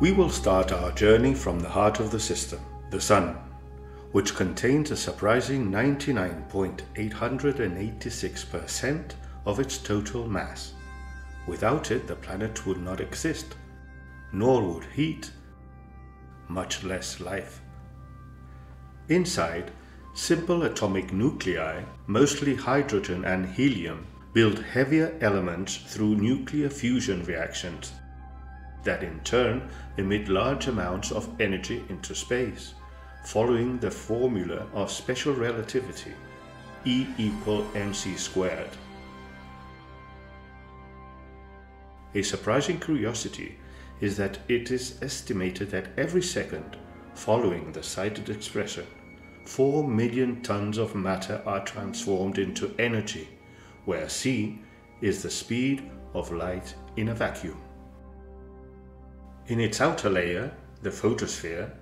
We will start our journey from the heart of the system, the Sun, which contains a surprising 99.886% of its total mass. Without it, the planet would not exist, nor would heat, much less life. Inside, simple atomic nuclei, mostly hydrogen and helium, build heavier elements through nuclear fusion reactions that in turn emit large amounts of energy into space, following the formula of special relativity, E equal mc squared. A surprising curiosity is that it is estimated that every second, following the cited expression, 4 million tons of matter are transformed into energy, where c is the speed of light in a vacuum. In its outer layer, the photosphere,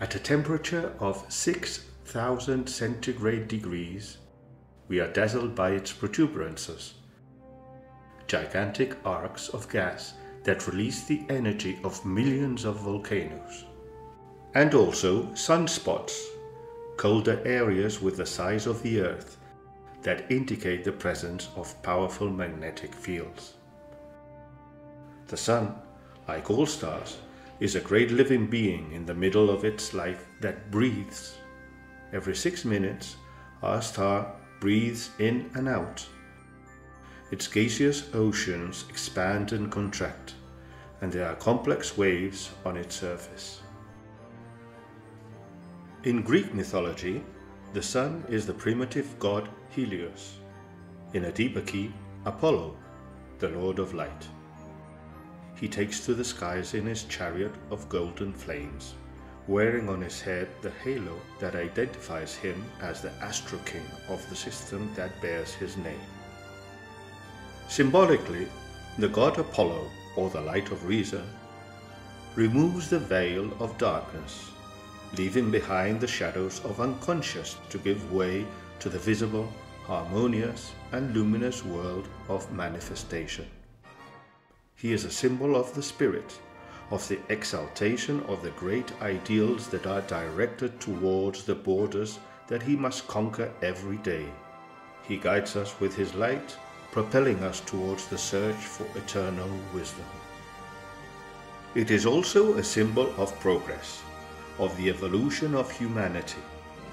at a temperature of 6000 centigrade degrees, we are dazzled by its protuberances, gigantic arcs of gas that release the energy of millions of volcanoes, and also sunspots, colder areas with the size of the Earth that indicate the presence of powerful magnetic fields. The Sun like all stars, is a great living being in the middle of its life that breathes. Every six minutes, our star breathes in and out. Its gaseous oceans expand and contract, and there are complex waves on its surface. In Greek mythology, the sun is the primitive god Helios. In a deeper key, Apollo, the lord of light he takes to the skies in his chariot of golden flames, wearing on his head the halo that identifies him as the Astro King of the system that bears his name. Symbolically, the god Apollo, or the light of reason, removes the veil of darkness, leaving behind the shadows of unconscious to give way to the visible, harmonious, and luminous world of manifestation. He is a symbol of the Spirit, of the exaltation of the great ideals that are directed towards the borders that he must conquer every day. He guides us with his light, propelling us towards the search for eternal wisdom. It is also a symbol of progress, of the evolution of humanity.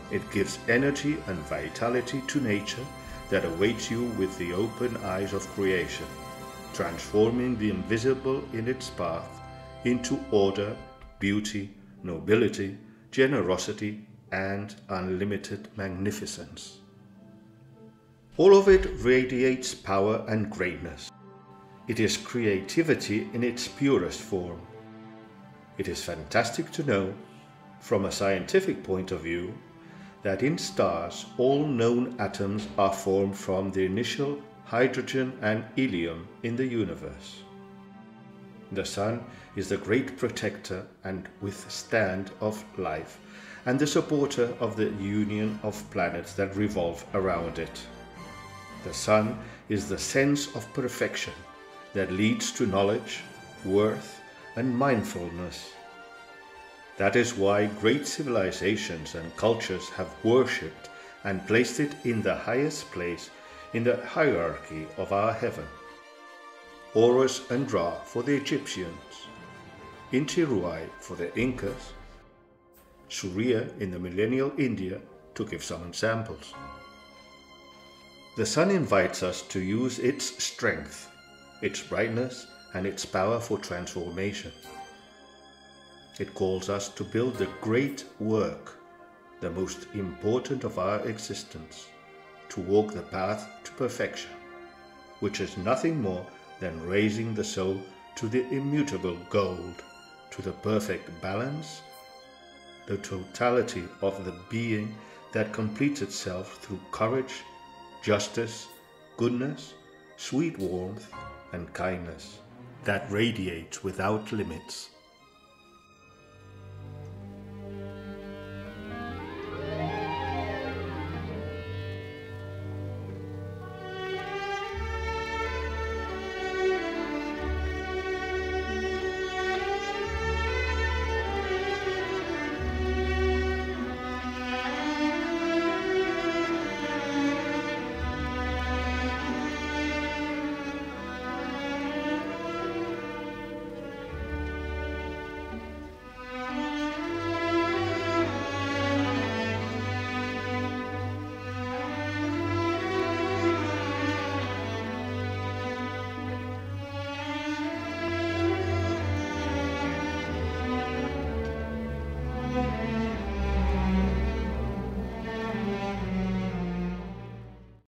It gives energy and vitality to nature that awaits you with the open eyes of creation transforming the invisible in its path into order, beauty, nobility, generosity, and unlimited magnificence. All of it radiates power and greatness. It is creativity in its purest form. It is fantastic to know, from a scientific point of view, that in stars all known atoms are formed from the initial hydrogen and helium in the universe. The Sun is the great protector and withstand of life and the supporter of the union of planets that revolve around it. The Sun is the sense of perfection that leads to knowledge, worth, and mindfulness. That is why great civilizations and cultures have worshipped and placed it in the highest place in the hierarchy of our heaven. Horus and Ra for the Egyptians, Inti for the Incas, Surya in the millennial India to give some examples. The sun invites us to use its strength, its brightness, and its power for transformation. It calls us to build the great work, the most important of our existence to walk the path perfection, which is nothing more than raising the soul to the immutable gold, to the perfect balance, the totality of the being that completes itself through courage, justice, goodness, sweet warmth, and kindness that radiates without limits.